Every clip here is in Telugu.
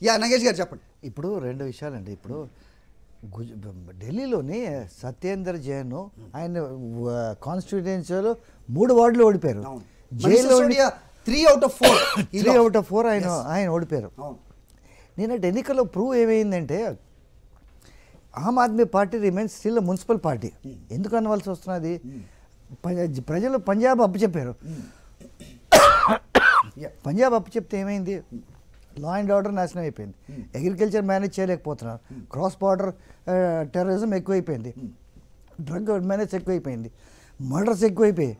యా నగేష్ గారు చెప్పండి. ఇప్పుడు రెండు విషయాలండి. ఇప్పుడు గుజ ఢిల్లీలోని సత్యేందర్ జైన్ ఆయన కాన్స్టిట్యూన్సీలో మూడు వార్డులు ఓడిపోయారు. జైల్లో three out of four three out of four ఆయన ఆయన ఓడిపోయారు. నిన్నటి ఎన్నికల్లో ప్రూవ్ ఏమైందంటే Aam Aadmi Party remains still municipal party ఎందుకు అనవలసి వస్తున్నది? ప- ప్రజలు పంజాబ్ అప్పు చెప్పారు Yeah. పంజాబ్ అప్పు చెప్తే ఏమైంది లా అండ్ ఆర్డర్ నాశనం అయిపోయింది. అగ్రికల్చర్ మేనేజ్ చేయలేకపోతున్నారు. క్రాస్ బార్డర్ టెర్రరిజం ఎక్కువైపోయింది. డ్రగ్ మేనేజ్ ఎక్కువైపోయింది. మర్డర్స్ ఎక్కువైపోయాయి.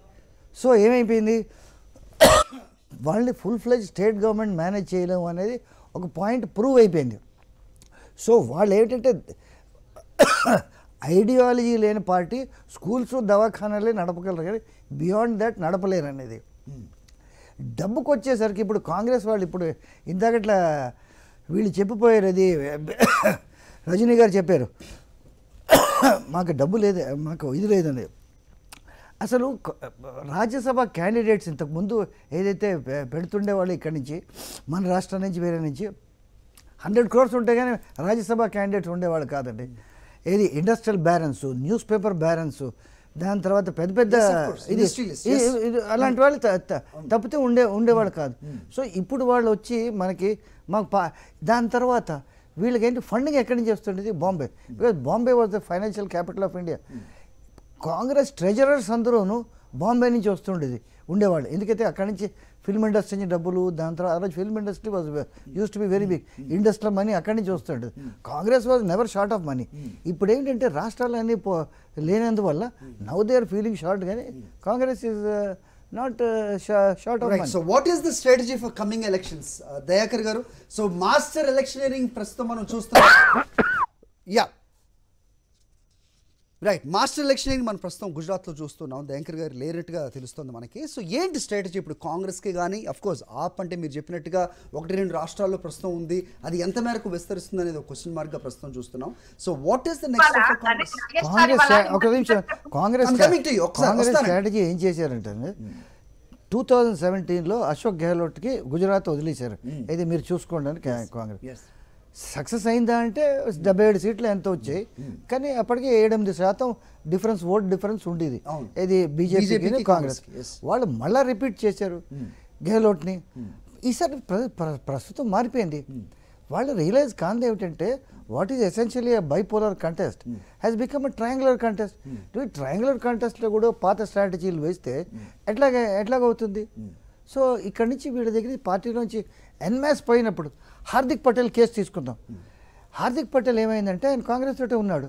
సో ఏమైపోయింది? వాళ్ళని full fledge state government manage చేయలేము అనేది ఒక పాయింట్ ప్రూవ్ అయిపోయింది. సో వాళ్ళు ఏంటంటే ఐడియాలజీ లేని పార్టీ స్కూల్స్ దవాఖానాలే నడపగలరు కానీ బియాండ్ దట్ నడపలేరు అనేది. డబ్బుకు వచ్చేసరికి ఇప్పుడు కాంగ్రెస్ వాళ్ళు ఇప్పుడు ఇందాకట్లా వీళ్ళు చెప్పిపోయారు అది రజనీ గారు చెప్పారు. మాకు డబ్బు లేదు మాకు ఇది లేదండి. అసలు రాజ్యసభ క్యాండిడేట్స్ ఇంతకుముందు ఏదైతే పెడుతుండే వాళ్ళు ఇక్కడి నుంచి మన రాష్ట్రం నుంచి వేరే నుంచి హండ్రెడ్ క్రోర్స్ ఉంటే కానీ రాజ్యసభ క్యాండిడేట్స్ ఉండేవాళ్ళు కాదండి. ఏది industrial balance newspaper balance దాని తర్వాత పెద్ద పెద్ద. ఇది అలాంటి వాళ్ళు తప్పితే ఉండే ఉండేవాళ్ళు కాదు. సో ఇప్పుడు వాళ్ళు వచ్చి మనకి మాకు పా దాని తర్వాత వీళ్ళకి ఏంటి ఫండింగ్ ఎక్కడి నుంచి వస్తుండేది? Bombay. Because Bombay was the financial capital of India Congress treasurers అందరూను Bombay నుంచి వస్తుండేది ఉండేవాళ్ళు. ఎందుకైతే అక్కడి నుంచి ఫిల్మ్ ఇండస్ట్రీ నుంచి డబ్బులు దాని తర్వాత రోజు film industry was use to be very big industrial money అక్కడి నుంచి వస్తుండేది Congress was never short of money ఇప్పుడు ఏంటంటే రాష్ట్రాలన్నీ పో లేనందువల్ల now they are feeling short కానీ Congress is not short of so what is the strategy for coming elections Dayakar garu so master electioneering ప్రస్తుతం మనం చూస్తున్నాం. యా రైట్ మాస్టర్ ఎలక్షనింగ్ మనం ప్రస్తుతం గుజరాత్లో చూస్తున్నాం. దయాంకర్ గారు లేనట్టుగా తెలుస్తుంది మనకి. సో ఏంటి స్ట్రాటజీ ఇప్పుడు కాంగ్రెస్కి కానీ అఫ్ కోర్స్ ఆప్ అంటే మీరు చెప్పినట్టుగా ఒకటి రెండు రాష్ట్రాల్లో ప్రస్తుతం ఉంది. అది ఎంత మేరకు విస్తరిస్తుంది అనేది ఒక క్వశ్చన్ మార్క్గా ప్రస్తుతం చూస్తున్నాం. So what is the next Congress ఒక నిమిషం. కాంగ్రెస్ కాంగ్రెస్. స్ట్రాటజీ ఏం చేశారంటే టూ థౌజండ్ సెవెంటీన్లో అశోక్ గెహ్లోట్కి గుజరాత్ వదిలేశారు. ఇది మీరు చూసుకోండి కాంగ్రెస్. సక్సెస్ అయిందా అంటే డెబ్బై ఏడు సీట్లు ఎంత వచ్చాయి. కానీ అప్పటికి ఏడెనిమిది శాతం డిఫరెన్స్ ఓట్ డిఫరెన్స్ ఉండేది. ఇది బీజేపీకి బీజేపీకి కాంగ్రెస్. వాళ్ళు మళ్ళా రిపీట్ చేశారు. గెహ్లోట్ని ఈసారి ప్ర- ప్ర- ప్రస్తుతం మారిపోయింది. వాళ్ళు రియలైజ్ కాంది ఏమిటంటే what is essentially bipolar contest has become a triangular contest triangular కంటెస్ట్లో కూడా పాత స్ట్రాటజీలు వేస్తే ఎట్లాగే ఎట్లాగవుతుంది? సో ఇక్కడి నుంచి వీళ్ళ దగ్గర పార్టీ నుంచి ఎన్మాస్ పోయినప్పుడు హార్దిక్ పటేల్ కేసు తీసుకుందాం. హార్దిక్ పటేల్ ఏమైందంటే ఆయన కాంగ్రెస్ తోటే ఉన్నాడు.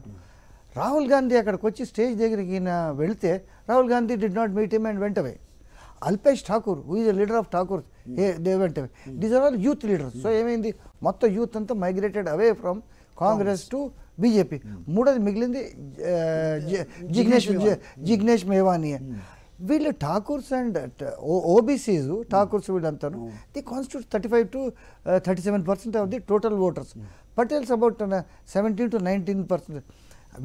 రాహుల్ గాంధీ అక్కడికి వచ్చి స్టేజ్ దగ్గరికి వెళితే Rahul Gandhi did not meet him and went away Alpesh Thakor who is leader of Thakor a they went away these are all youth leaders so ఏమైంది? మొత్తం యూత్ అంతా migrated away from Congress to BJP. మూడోది మిగిలింది జిగ్నేష్ జిగ్నేష్ మేవానీ. వీళ్ళు Thakors and OBCs Thakors వీళ్ళంతాను. The constitute thirty five to thirty seven percent of the total voters Patels about seventeen to nineteen percent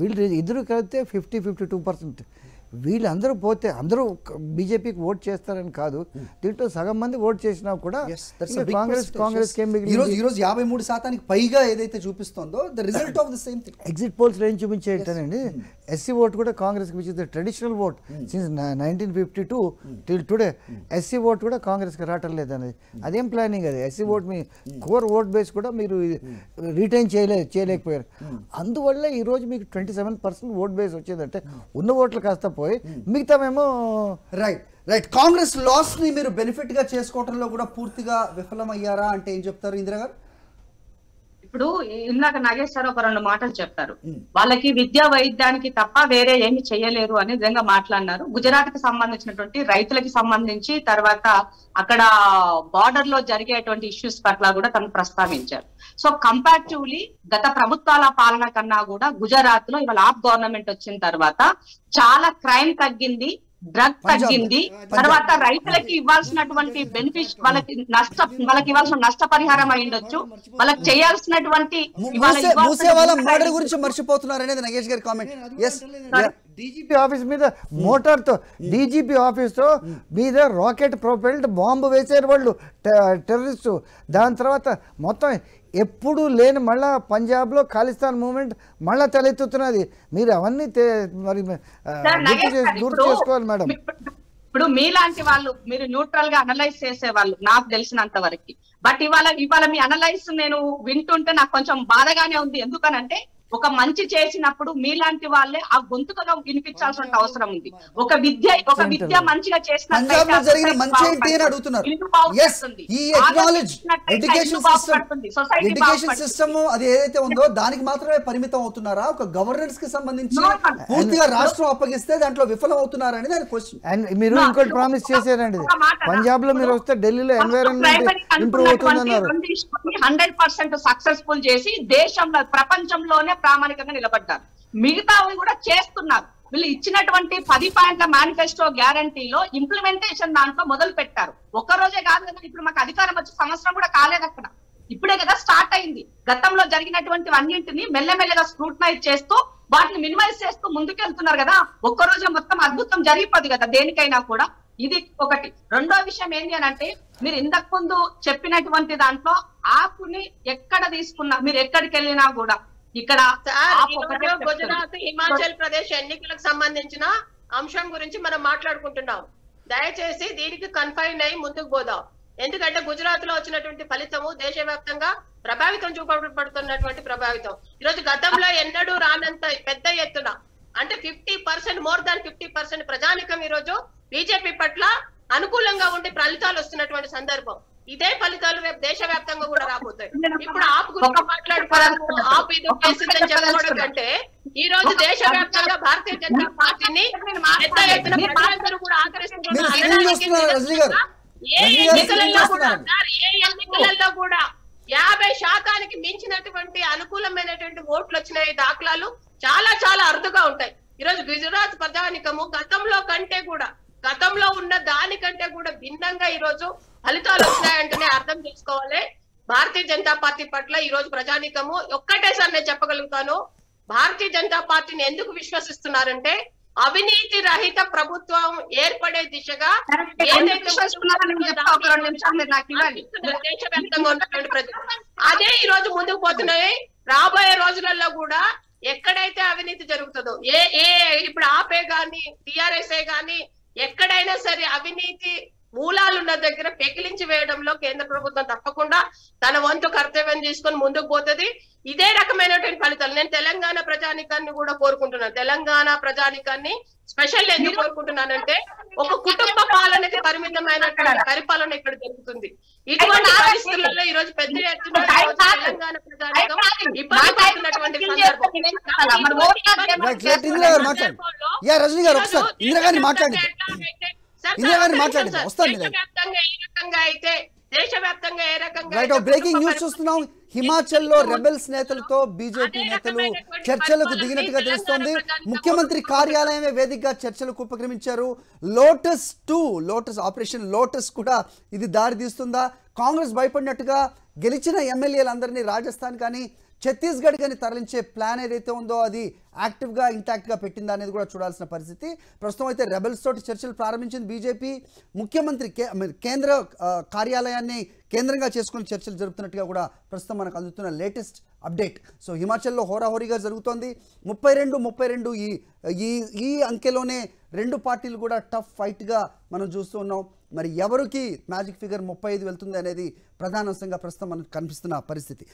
వీళ్ళు ఇద్దరు కలిపితే ఫిఫ్టీ ఫిఫ్టీ టూ పర్సెంట్ వీళ్ళందరూ పోతే అందరూ బీజేపీకి ఓట్ చేస్తారని కాదు. దీంట్లో సగం మంది ఓట్ చేసినా కూడా కాంగ్రెస్. కాంగ్రెస్ ఈ రోజు యాభై మూడు శాతానికి పైగా ఏదైతే చూపిస్తుందో the result of the same thing exit polls ఏం చూపించేటండి ఎస్సీ ఓట్ కూడా Congress which is the traditional vote since nineteen fifty two till today SC vote కూడా కాంగ్రెస్కి రావటం లేదనేది అదేం ప్లానింగ్ అది? ఎస్సీ ఓట్ మీ కోర్ ఓట్ బేస్ కూడా మీరు రిటైన్ చేయలే చేయలేకపోయారు. అందువల్ల ఈ రోజు మీకు twenty seven percent vote base వచ్చేదంటే ఉన్న ఓట్లు కాస్త పోయి మిగతామేమో రైట్ రైట్ కాంగ్రెస్ లాస్ని మీరు బెనిఫిట్గా చేసుకోవడంలో కూడా పూర్తిగా విఫలమయ్యారా అంటే ఏం చెప్తారు ఇందిరా గారు ఇప్పుడు ఇందాక నాగేష్ సార్ ఒక రెండు మాటలు చెప్పారు. వాళ్ళకి విద్యా వైద్యానికి తప్ప వేరే ఏమి చేయలేరు అని విధంగా మాట్లాడినారు. గుజరాత్కి సంబంధించినటువంటి రైతులకి సంబంధించి తర్వాత అక్కడ బార్డర్లో జరిగేటువంటి ఇష్యూస్ పట్ల కూడా తను ప్రస్తావించారు. సో కంపారిటివ్లీ గత ప్రభుత్వాల పాలన కన్నా కూడా గుజరాత్లో ఇవాళ ఆప్ గవర్నమెంట్ వచ్చిన తర్వాత చాలా క్రైమ్ తగ్గింది. డ్రగ్. తగ్గింది. తర్వాత రైతులకి ఇవ్వాల్సినటువంటి బెనిఫిట్ వాళ్ళకి నష్ట వాళ్ళకి ఇవ్వాల్సిన నష్టపరిహారం అయి ఉండొచ్చు. వాళ్ళకి చేయాల్సినటువంటి గురించి మర్చిపోతున్నారు అనేది నగేష్ గారి కామెంట్. ఎస్ డీజీపీ ఆఫీస్ మీద మోటార్తో డీజీపీ ఆఫీస్తో మీద రాకెట్ ప్రొపెల్డ్ బాంబు వేసారు వాళ్ళు టెర్రరిస్టు దాని తర్వాత మొత్తం ఎప్పుడు లేని మళ్ళా పంజాబ్లో ఖాళిస్తాన్ మూమెంట్ మళ్ళా తలెత్తుతున్నది. మీరు అవన్నీ మరి గుర్తు చేసుకోవాలి మేడం. మీ- ఇప్పుడు మీలాంటి వాళ్ళు మీరు న్యూట్రల్గా అనలైజ్ చేసే వాళ్ళు నాకు తెలిసినంత వరకు. బట్ ఇవాళ ఇవాళ మీ అనలైజ్ నేను వింటుంటే నాకు కొంచెం బాధగానే ఉంది. ఎందుకనంటే ఒక మంచి చేసినప్పుడు మీలాంటి వాళ్ళే ఆ గొంతుకగా వినిపించాల్సిన అవసరం ఉంది. ఒక విద్య ఒక విద్య మంచిగా ఎడ్యుకేషన్ సిస్టమ్ అది ఏదైతే ఉందో దానికి మాత్రమే పరిమితం అవుతున్నారా? ఒక గవర్నెన్స్కి సంబంధించి. పూర్తిగా రాష్ట్రం అప్పగిస్తే దాంట్లో విఫలం అవుతున్నారా అనేది ఆయన క్వశ్చన్ అండ్ మీరు ఇంకోటి ప్రామిస్ చేశారండి. నా- పంజాబ్లో మీరు వస్తే ఢిల్లీలో ఎన్వైరన్మెంట్ ఇంప్రూవ్ అవుతుందన్నారు. హండ్రెడ్ పర్సెంట్ సక్సెస్ఫుల్ చేసి దేశంలో ప్రపంచంలోనే ప్రామాణికంగా నిలబడ్డారు. మిగతావి కూడా చేస్తున్నారు. వీళ్ళు ఇచ్చినటువంటి పది పాయింట్ల మేనిఫెస్టో గ్యారంటీలో ఇంప్లిమెంటేషన్ దాంట్లో మొదలు పెట్టారు. ఒక్క రోజే కాదు కదా ఇప్పుడు మాకు అధికారం వచ్చే సంవత్సరం కూడా కాలేదు అక్కడ. ఇప్పుడే కదా స్టార్ట్ అయింది. గతంలో జరిగినటువంటి అన్నింటిని మెల్లమెల్లగా స్క్రూటనైజ్ చేస్తూ వాటిని మినిమైజ్ చేస్తూ ముందుకెళ్తున్నారు కదా ఒక్క రోజే మొత్తం అద్భుతం జరిగిపోదు కదా దేనికైనా కూడా. ఇది ఒకటి. రెండో విషయం ఏంటి అని అంటే మీరు ఇంతకు ముందు చెప్పినటువంటి దాంట్లో ఆకుని ఎక్కడ తీసుకున్నా మీరు ఎక్కడికి వెళ్ళినా కూడా ఇక్కడ ఈరోజు. గుజరాత్ హిమాచల్ ప్రదేశ్ ఎన్నికలకు సంబంధించిన అంశం గురించి మనం మాట్లాడుకుంటున్నాం. దయచేసి దీనికి కన్ఫైన్ అయి ముందుకు పోదాం. ఎందుకంటే గుజరాత్లో వచ్చినటువంటి ఫలితము దేశవ్యాప్తంగా ప్రభావితం చూపబడుతున్నటువంటి ప్రభావితం. ఈరోజు గతంలో ఎన్నడూ రానంత పెద్ద ఎత్తున అంటే fifty percent more than fifty percent ప్రజానికం ఈ రోజు బీజేపీ పట్ల అనుకూలంగా ఉండి ఫలితాలు వస్తున్నటువంటి సందర్భం. ఇదే ఫలితాలు రేపు దేశవ్యాప్తంగా కూడా రాబోతాయి. ఇప్పుడు ఆపు గురించి మాట్లాడుకోవడం ఆపు ఇది చేసిందని చెప్పుకోవడం కంటే ఈ రోజు దేశవ్యాప్తంగా భారతీయ జనతా పార్టీని పెద్ద ఎత్తున ప్రజలందరూ కూడా గారు? ఏ ఎన్నికలలో కూడా చూస్తున్నారు? సార్, ఏ ఎన్నికలలో కూడా యాభై శాతానికి మించినటువంటి అనుకూలమైనటువంటి ఓట్లు వచ్చినాయి దాఖలాలు చాలా చాలా అరుదుగా ఉంటాయి. ఈరోజు గుజరాత్ ప్రజానికము గతంలో కంటే కూడా గతంలో ఉన్న దానికంటే కూడా భిన్నంగా ఈ రోజు ఫలితాలు వచ్చినాయంటేనే అర్థం చేసుకోవాలి. భారతీయ జనతా పార్టీ పట్ల ఈ రోజు ప్రజానికము ఒక్కటేసారి నేను చెప్పగలుగుతాను. భారతీయ జనతా పార్టీని ఎందుకు విశ్వసిస్తున్నారంటే అవినీతి రహిత ప్రభుత్వం ఏర్పడే దిశగా. దేశవ్యాప్తంగా ఉన్నటువంటి ప్రజలు. అదే ఈ రోజు ముందుకు పోతున్నాయి. రాబోయే రోజులలో కూడా ఎక్కడైతే అవినీతి జరుగుతుందో ఏ ఏ ఇప్పుడు ఆపే గాని టిఆర్ఎస్ఏ గాని ఎక్కడైనా సరే అవినీతి మూలాలు ఉన్న దగ్గర పెకిలించి వేయడంలో కేంద్ర ప్రభుత్వం తప్పకుండా తన వంతు కర్తవ్యం తీసుకొని ముందుకు పోతుంది. ఇదే రకమైనటువంటి ఫలితాలు. నేను తెలంగాణ ప్రజానికాన్ని కూడా కోరుకుంటున్నాను. తెలంగాణ ప్రజానికాన్ని స్పెషల్ ఎందుకు కోరుకుంటున్నానంటే ఒక కుటుంబ పాలనకి పరిమితమైనటువంటి పరిపాలన ఇక్కడ జరుగుతుంది. ఇటువంటి పరిస్థితులలో ఈ రోజు పెద్ద ఎత్తున తెలంగాణ ప్రజానికం ఇబ్బంది పడుతున్నటువంటి సందర్భం. వస్తాను అయితే దేశవ్యాప్తంగా ఏ రకంగా బ్రేకింగ్ న్యూస్ చూస్తున్నాం. హిమాచల్లో రెబెల్స్ నేతలతో బీజేపీ నేతలు చర్చలకు దిగినట్టుగా తెలుస్తోంది. ముఖ్యమంత్రి కార్యాలయమే వేదికగా చర్చలకు ఉపక్రమించారు. Lotus two lotus operation lotus కూడా ఇది దారి తీస్తుందా? కాంగ్రెస్ భయపడినట్టుగా గెలిచిన ఎమ్మెల్యేలందరినీ రాజస్థాన్ కానీ ఛత్తీస్గఢ్ కానీ తరలించే ప్లాన్ ఏదైతే ఉందో అది యాక్టివ్గా ఇంటాక్ట్గా పెట్టిందా అనేది కూడా చూడాల్సిన పరిస్థితి. ప్రస్తుతం అయితే రెబెల్స్ తోటి చర్చలు ప్రారంభించింది బీజేపీ. ముఖ్యమంత్రి కే- కేంద్ర కార్యాలయాన్ని కేంద్రంగా చేసుకుని చర్చలు జరుపుతున్నట్టుగా కూడా ప్రస్తుతం మనకు అందుతున్న లేటెస్ట్ అప్డేట్ సో హిమాచల్లో హోరాహోరీగా జరుగుతోంది. ముప్పై రెండు ముప్పై రెండు ఈ ఈ ఈ అంకెలోనే రెండు పార్టీలు కూడా టఫ్ ఫైట్గా మనం చూస్తూ ఉన్నాం. మరి ఎవరికి మ్యాజిక్ ఫిగర్ ముప్పై ఐదు వెళ్తుంది అనేది ప్రధాన అంశంగా ప్రస్తుతం మనకు కనిపిస్తున్న పరిస్థితి.